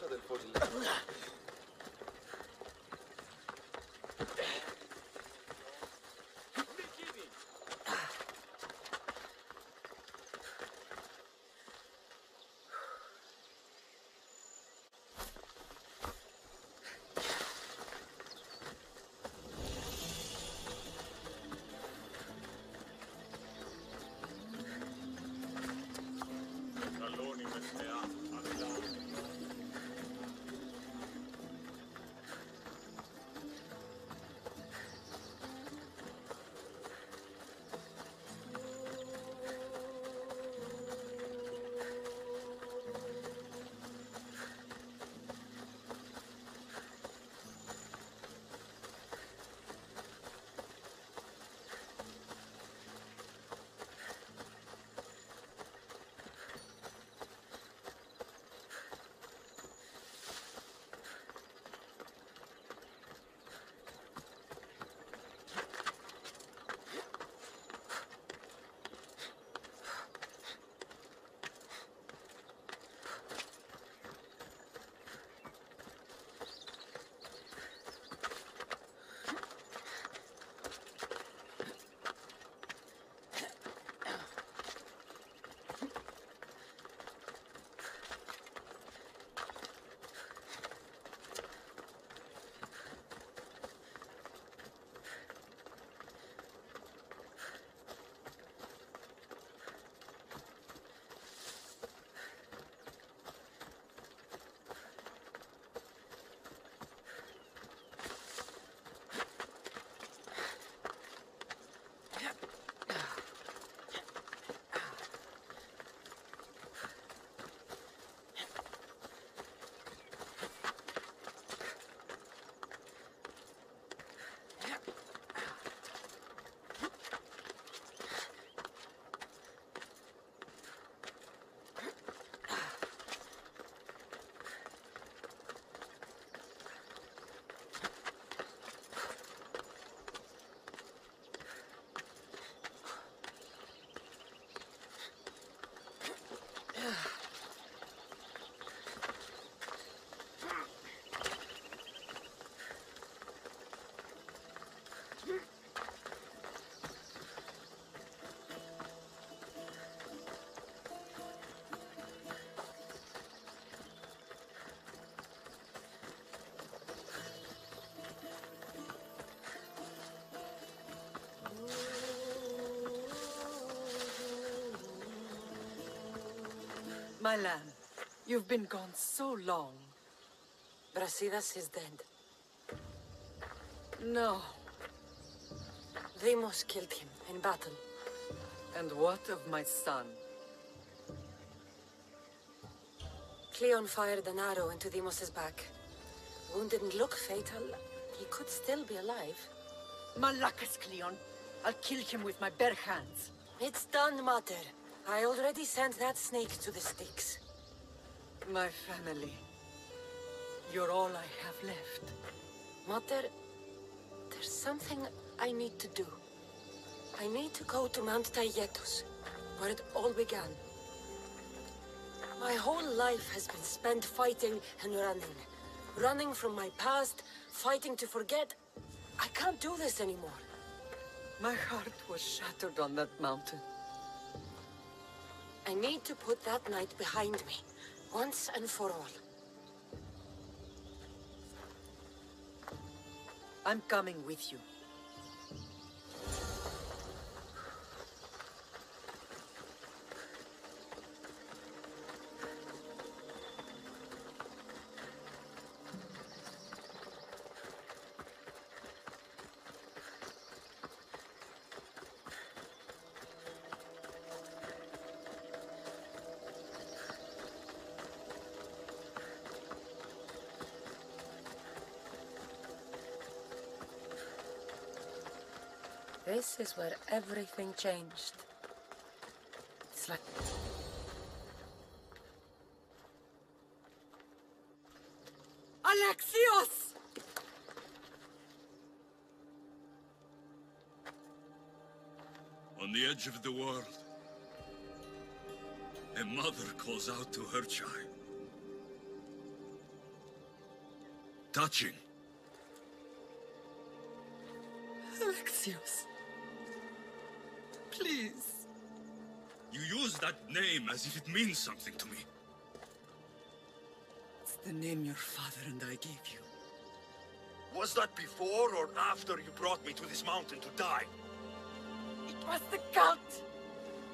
cosa del fornito. My lamb, you've been gone so long. Brasidas is dead. No. Deimos killed him in battle. And what of my son? Cleon fired an arrow into Deimos's back. Wound didn't look fatal. He could still be alive. Malakas, Cleon. I'll kill him with my bare hands. It's done, Mater. I already sent that snake to the sticks. My family. You're all I have left. Mother, there's something I need to do. I need to go to Mount Taygetus, where it all began. My whole life has been spent fighting and running. Running from my past, fighting to forget. I can't do this anymore. My heart was shattered on that mountain. I need to put that night behind me, once and for all. I'm coming with you. This is where everything changed. It's like... Alexios! On the edge of the world, a mother calls out to her child. touching. Alexios. Please. You use that name as if it means something to me. It's the name your father and I gave you. Was that before or after you brought me to this mountain to die? It was the cult.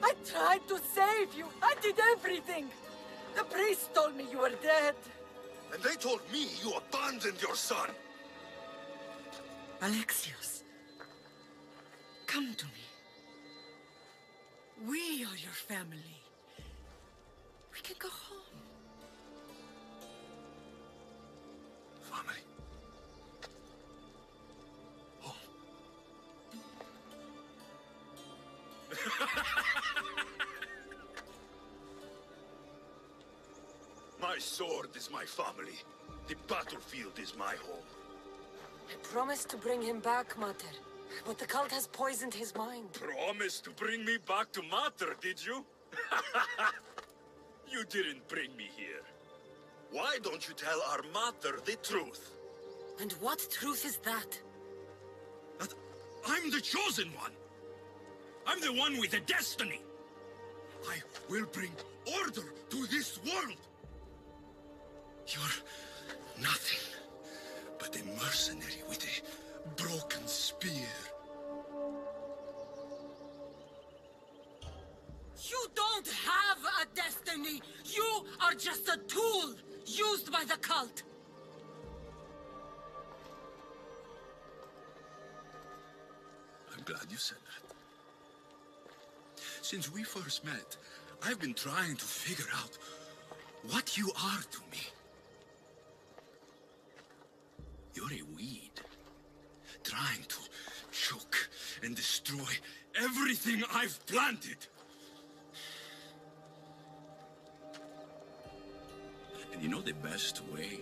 I tried to save you. I did everything. The priest told me you were dead. And they told me you abandoned your son. Alexios. Come to me. We are your family. We can go home. Family. Home. my sword is my family. The battlefield is my home. I promised to bring him back, Mater. But the cult has poisoned his mind. Promised to bring me back to Mater, did you? you didn't bring me here. Why don't you tell our Mater the truth? And what truth is that? That I'm the chosen one. I'm the one with the destiny. I will bring order to this world. You're nothing but a mercenary with a broken spear. You don't have a destiny! You are just a tool used by the cult! I'm glad you said that. Since we first met, I've been trying to figure out what you are to me. You're a weed, trying to choke and destroy everything I've planted. And you know the best way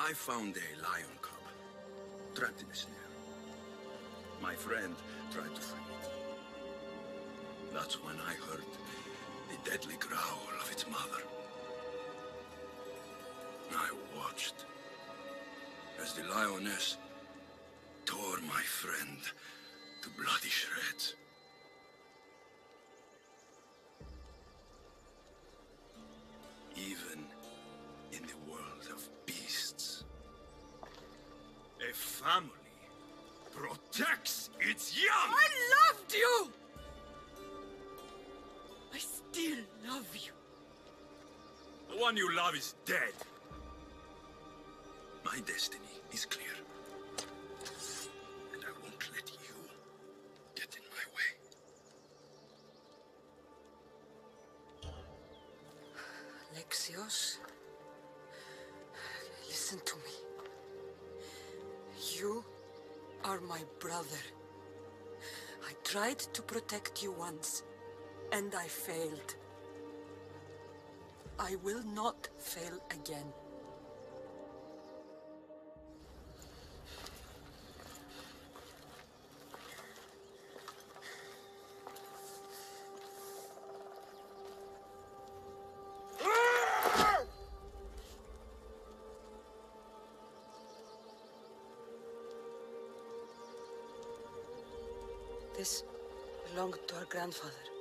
I found a lion cub trapped in a snare. My friend tried to free it. That's when I heard the deadly growl of its mother. I watched as the lioness tore my friend to bloody shreds. Love is dead. My destiny is clear. And I won't let you get in my way. Alexios? Listen to me. You are my brother. I tried to protect you once, and I failed. I will not fail again. This belonged to our grandfather.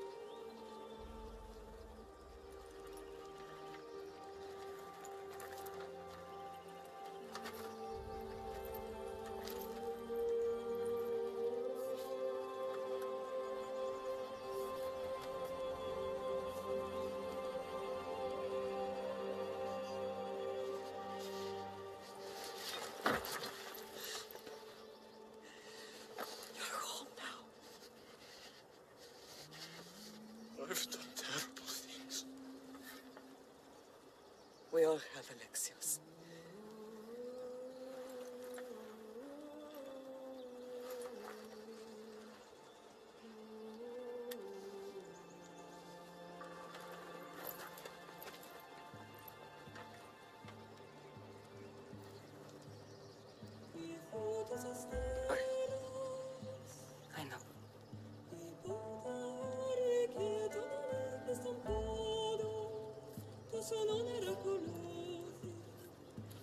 tutto sono colore,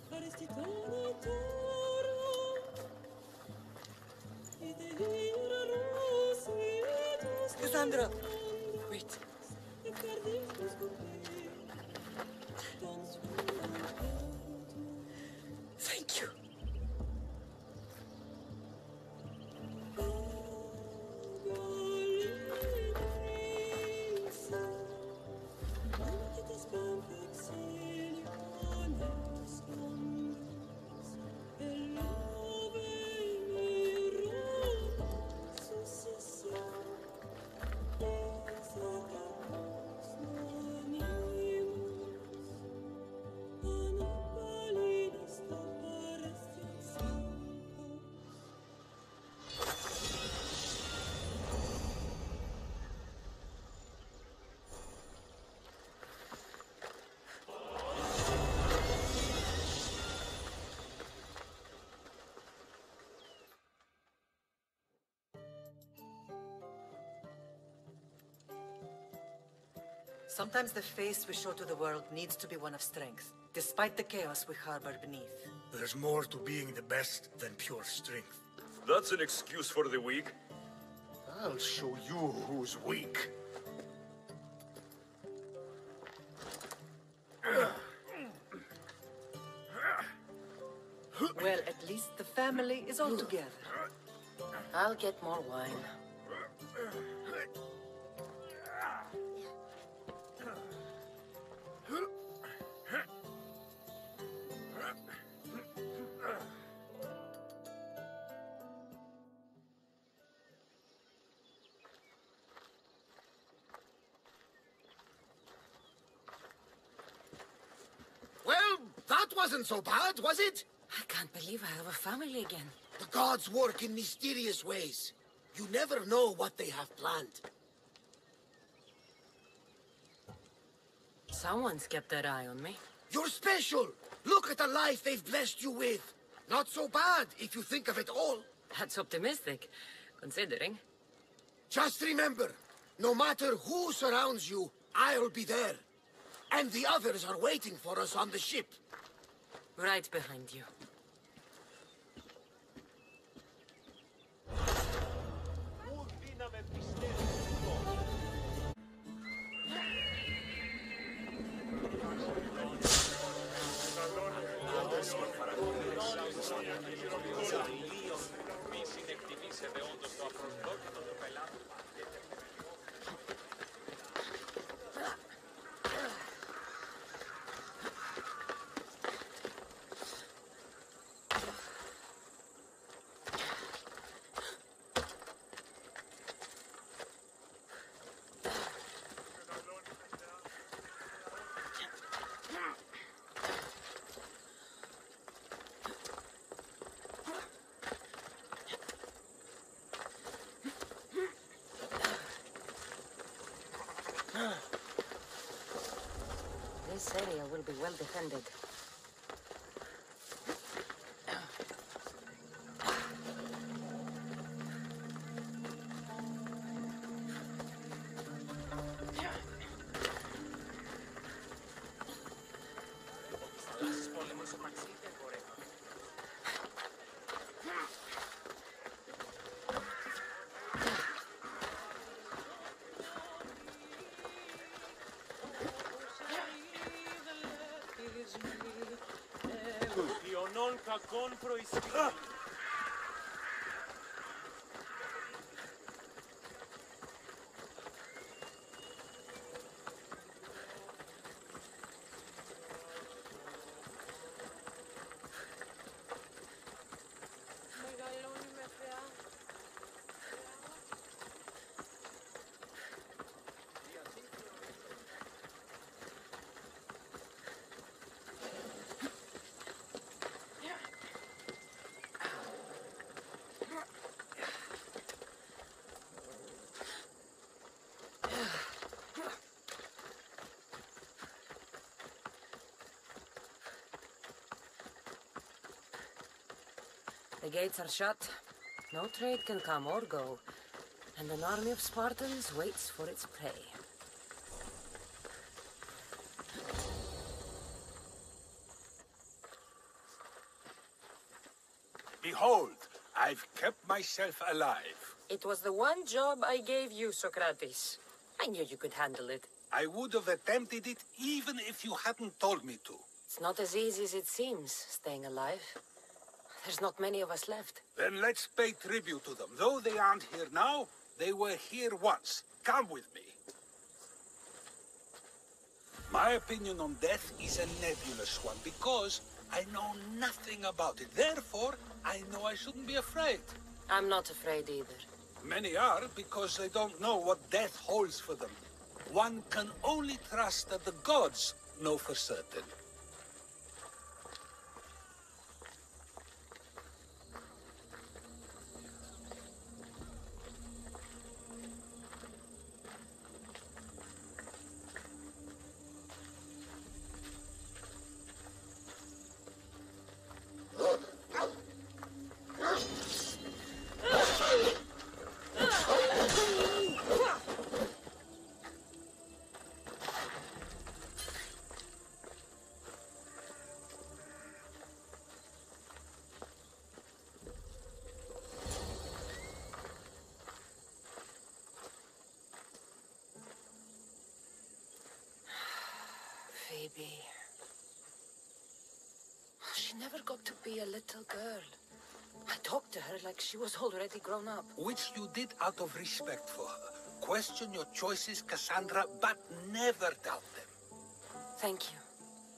faresti tono e toro, i deliri tu stai... Sometimes the face we show to the world needs to be one of strength, despite the chaos we harbor beneath. There's more to being the best than pure strength. That's an excuse for the weak. I'll show you who's weak. Well, at least the family is all together. I'll get more wine. Wasn't so bad, was it? I can't believe I have a family again. The gods work in mysterious ways. You never know what they have planned. Someone's kept their eye on me. You're special. Look at the life they've blessed you with. Not so bad, if you think of it all. That's optimistic, considering. Just remember, no matter who surrounds you, I'll be there. And the others are waiting for us on the ship. Right behind you. This area will be well defended. non non ka The gates are shut. No trade can come or go. And an army of Spartans waits for its prey. Behold, I've kept myself alive. It was the one job I gave you, Socrates. I knew you could handle it. I would have attempted it even if you hadn't told me to. It's not as easy as it seems, staying alive. There's not many of us left. Then let's pay tribute to them. Though they aren't here now, they were here once. Come with me. My opinion on death is a nebulous one because I know nothing about it. Therefore, I know I shouldn't be afraid. I'm not afraid either. Many are because they don't know what death holds for them. One can only trust that the gods know for certain. Phoebe. She never got to be a little girl. I talked to her like she was already grown up. Which you did out of respect for her. Question your choices, Kassandra, but never doubt them. Thank you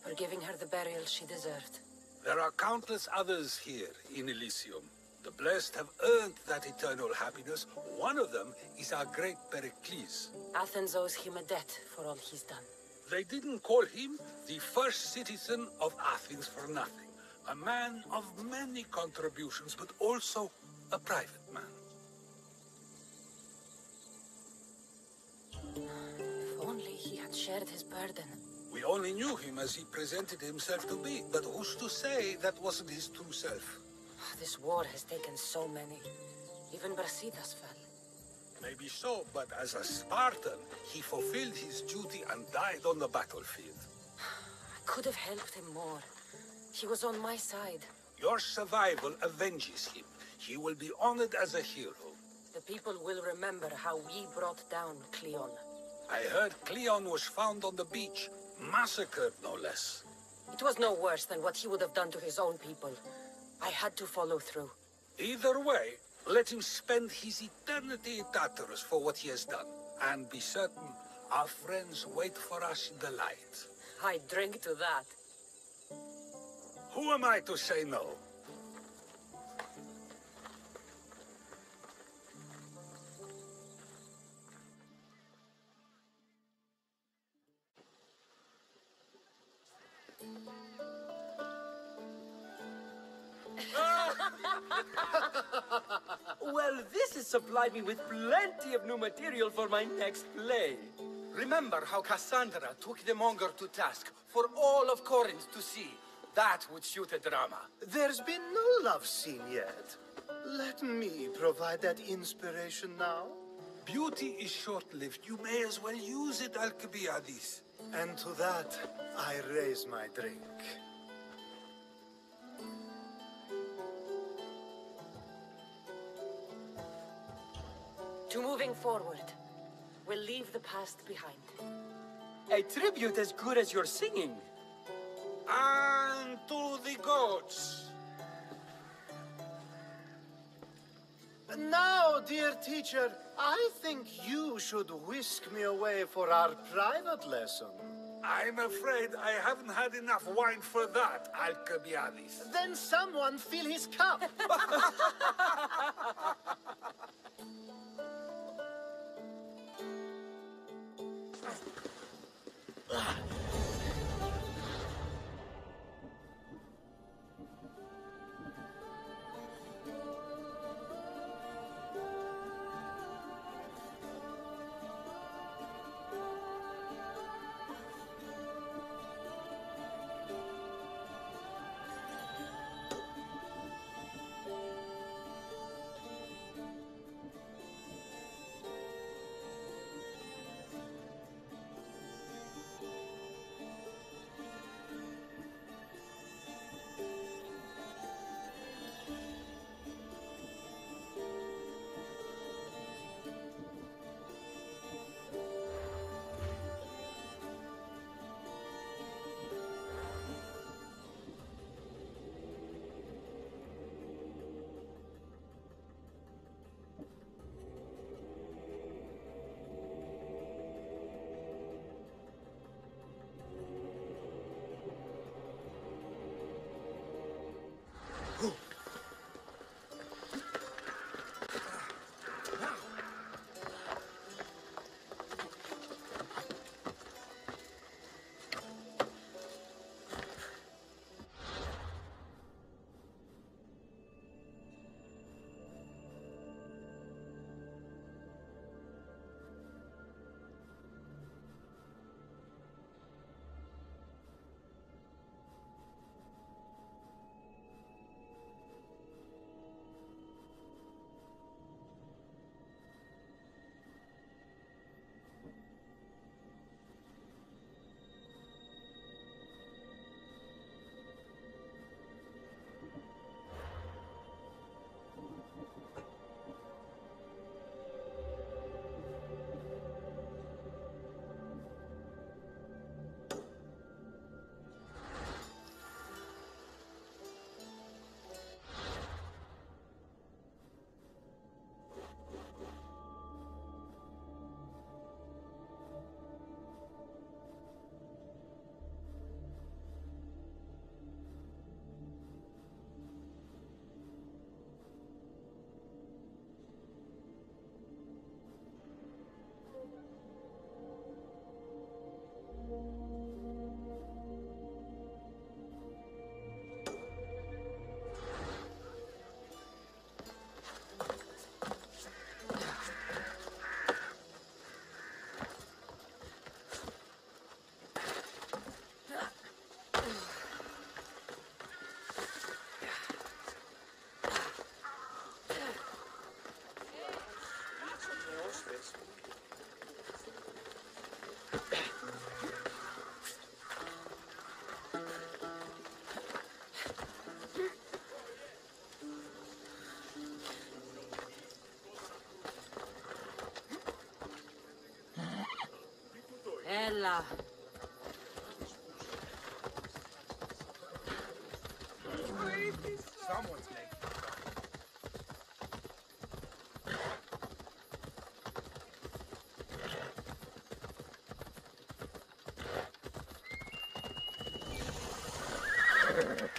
for giving her the burial she deserved. There are countless others here in Elysium. The blessed have earned that eternal happiness. One of them is our great Pericles. Athens owes him a debt for all he's done. They didn't call him the first citizen of Athens for nothing. A man of many contributions, but also a private man. If only he had shared his burden. We only knew him as he presented himself to be, but who's to say that wasn't his true self? This war has taken so many. Even Brasidas fell. Maybe so, but as a Spartan, he fulfilled his duty and died on the battlefield. I could have helped him more. He was on my side. Your survival avenges him. He will be honored as a hero. The people will remember how we brought down Cleon. I heard Cleon was found on the beach, massacred no less. It was no worse than what he would have done to his own people. I had to follow through. Either way, let him spend his eternity in Tartarus for what he has done. And be certain, our friends wait for us in the light. I drink to that. Who am I to say no? Well, this has supplied me with plenty of new material for my next play. Remember how Kassandra took the monger to task for all of Corinth to see. That would suit a drama. There's been no love scene yet. Let me provide that inspiration now. Beauty is short-lived. You may as well use it, Alcibiades. And to that, I raise my drink. To moving forward. We'll leave the past behind. A tribute as good as your singing. And to the gods. Now, dear teacher, I think you should whisk me away for our private lesson. I'm afraid I haven't had enough wine for that, Alcibiades. Then someone fill his cup. Yalla. Someone's. If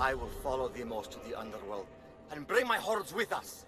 I will follow Deimos to the underworld and bring my hordes with us.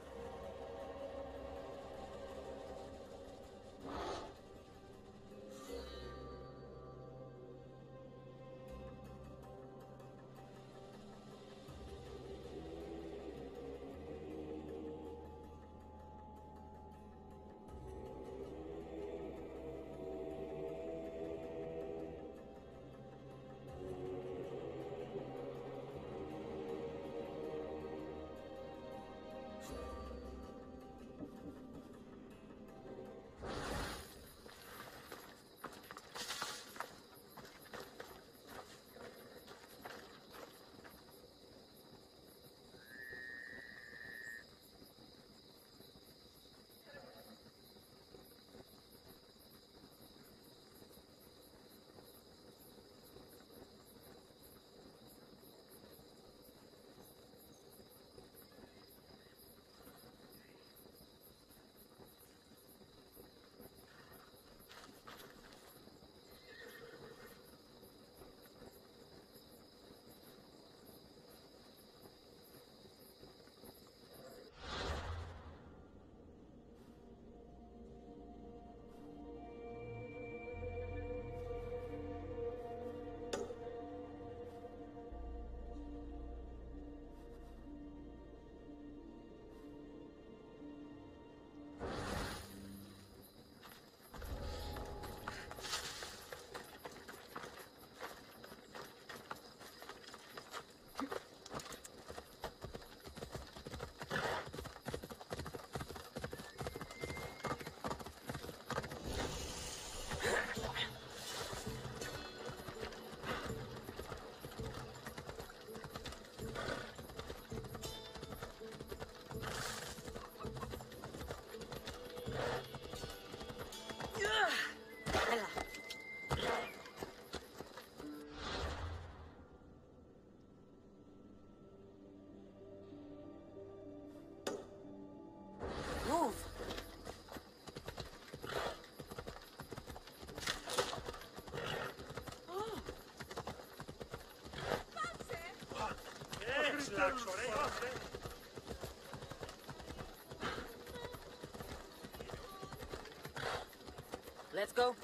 Let's go.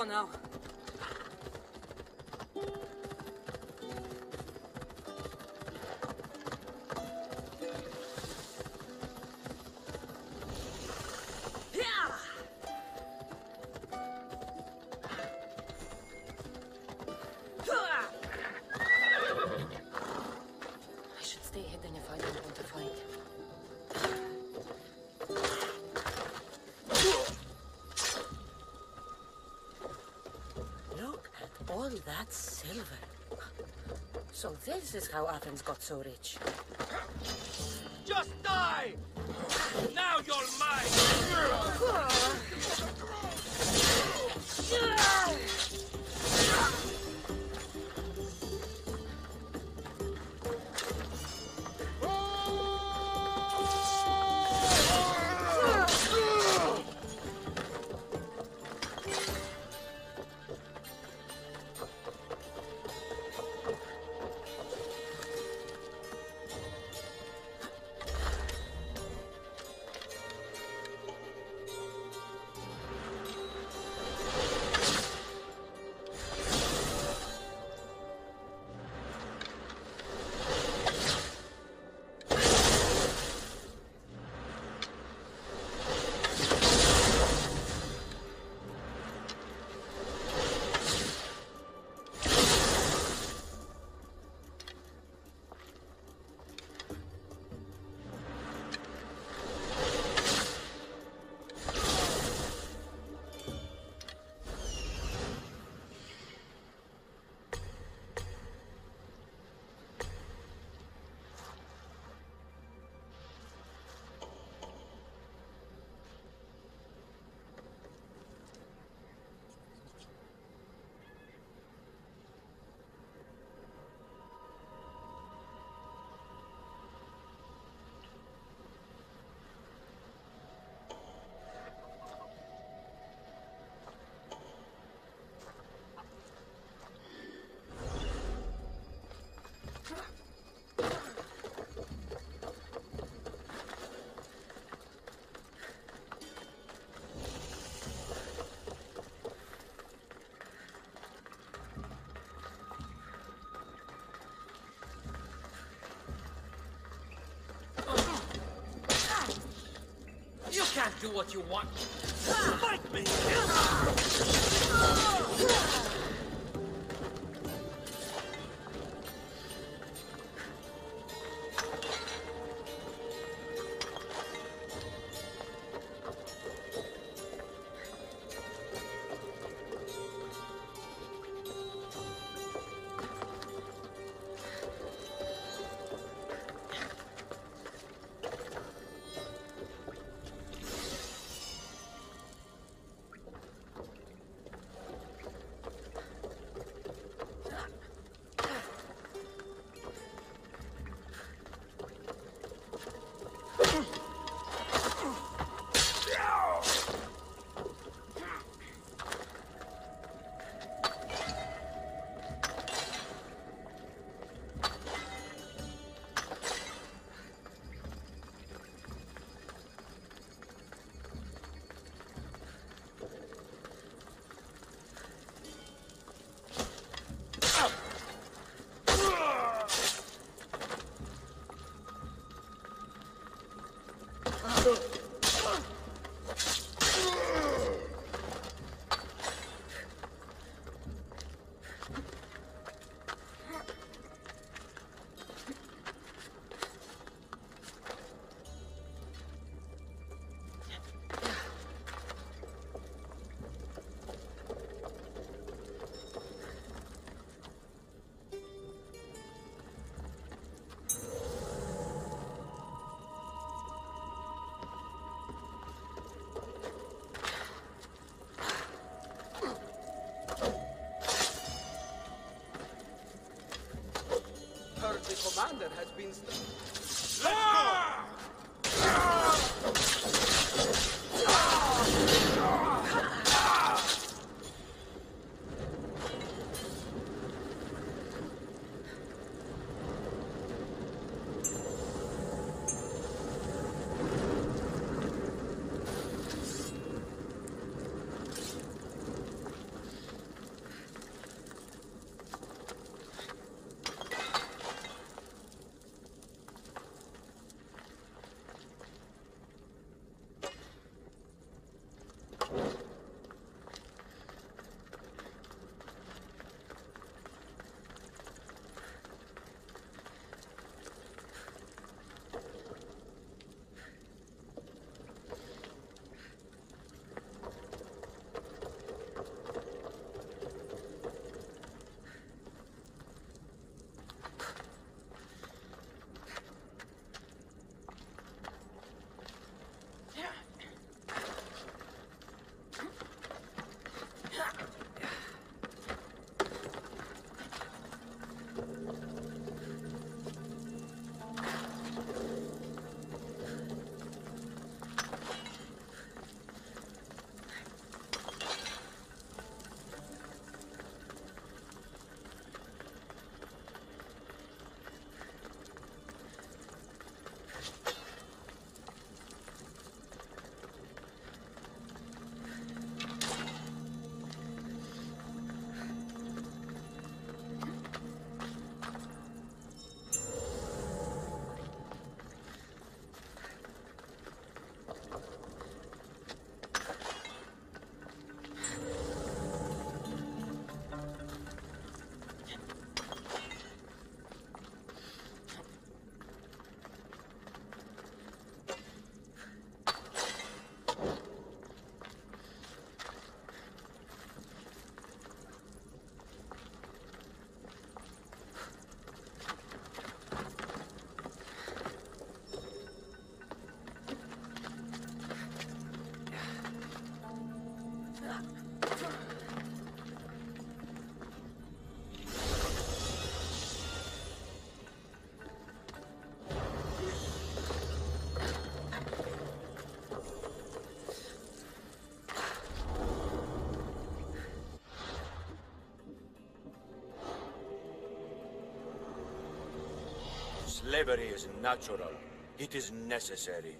Oh, go now. All that silver. So this is how Athens got so rich. Just die! Now you're mine! Do what you want. Fight me! Commander has been... Let's Slavery is natural. It is necessary.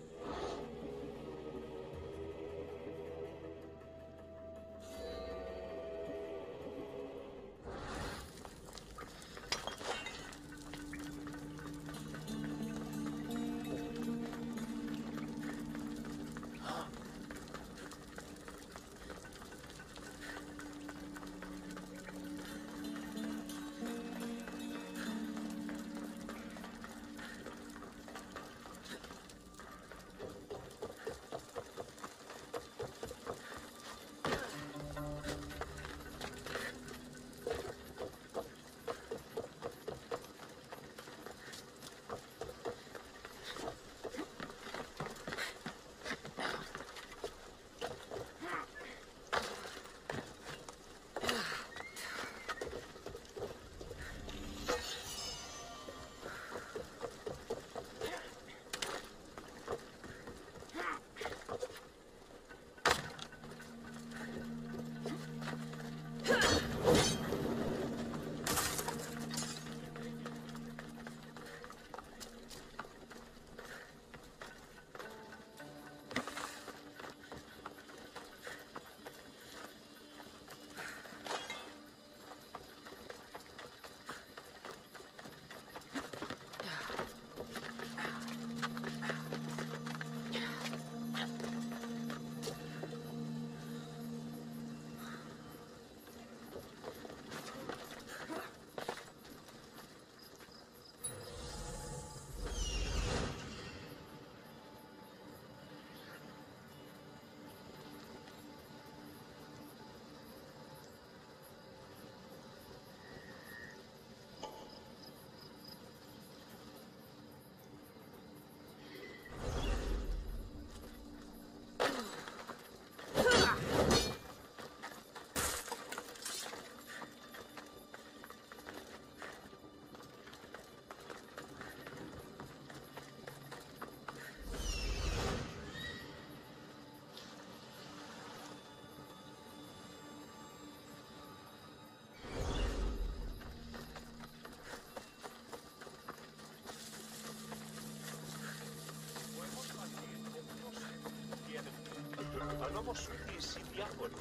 Όμως σου είσαι διάφοροι,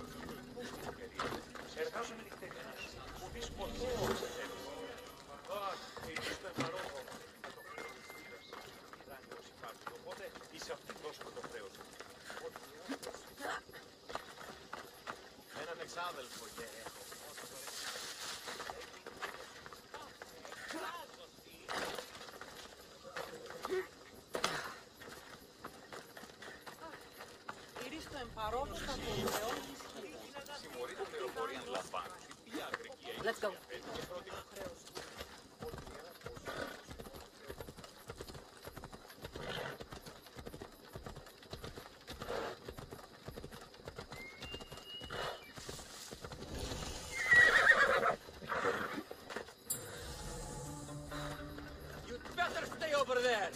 πώς την ευκαιρία. Σε εργάζομαι νυχτερινά. Μου δεις ποτέ όμως εύκολο. Α, είσαι στο ευχαρόχο. Θα το χρέος της πείρας. Η δάνειος υπάρχει, οπότε είσαι αυτός με το χρέος. Έναν εξάδελφο και έχω. Let's go. Over there.